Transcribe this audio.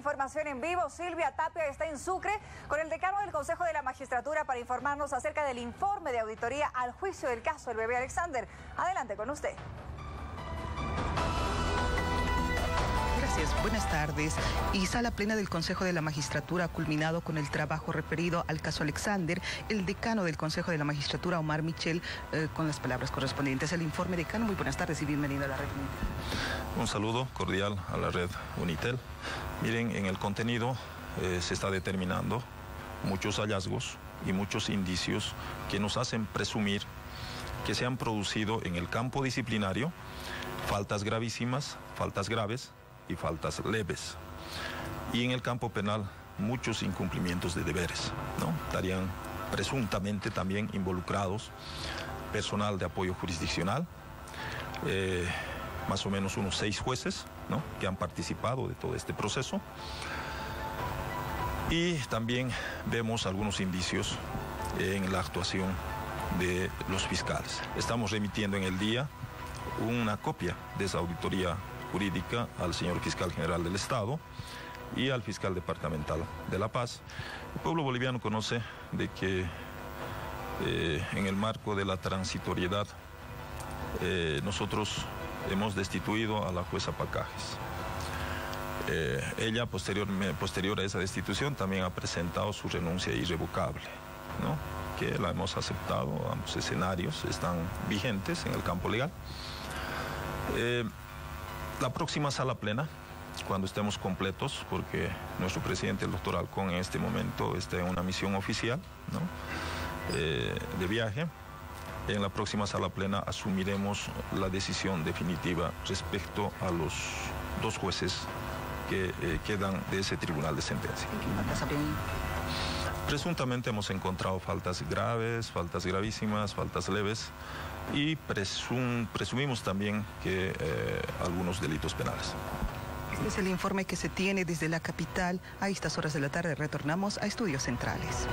información en vivo. Silvia Tapia está en Sucre con el decano del Consejo de la Magistratura para informarnos acerca del informe de auditoría al juicio del caso del bebé Alexander. Adelante con usted. Gracias, buenas tardes. Y sala plena del Consejo de la Magistratura ha culminado con el trabajo referido al caso Alexander. El decano del Consejo de la Magistratura, Omar Michel, eh, con las palabras correspondientes al informe. Decano, muy buenas tardes y bienvenido a la red. Un saludo cordial a la red Unitel. Miren, en el contenido eh, se está determinando muchos hallazgos y muchos indicios que nos hacen presumir que se han producido en el campo disciplinario faltas gravísimas, faltas graves y faltas leves. Y en el campo penal muchos incumplimientos de deberes, ¿no? Estarían presuntamente también involucrados personal de apoyo jurisdiccional, eh, más o menos unos seis jueces ¿no? que han participado de todo este proceso. Y también vemos algunos indicios en la actuación de los fiscales. Estamos remitiendo en el día una copia de esa auditoría jurídica al señor fiscal general del Estado y al fiscal departamental de La Paz. El pueblo boliviano conoce de que eh, en el marco de la transitoriedad eh, nosotros hemos destituido a la jueza Pacajes. Eh, ella, posterior, posterior a esa destitución, también ha presentado su renuncia irrevocable, ¿no? que la hemos aceptado, ambos escenarios están vigentes en el campo legal. Eh, la próxima sala plena, cuando estemos completos, porque nuestro presidente, el doctor Alcón, en este momento está en una misión oficial ¿no? Eh, de viaje, en la próxima sala plena asumiremos la decisión definitiva respecto a los dos jueces que eh, quedan de ese tribunal de sentencia. Presuntamente hemos encontrado faltas graves, faltas gravísimas, faltas leves y presumimos también que eh, algunos delitos penales. Este es el informe que se tiene desde la capital. A estas horas de la tarde retornamos a estudios centrales.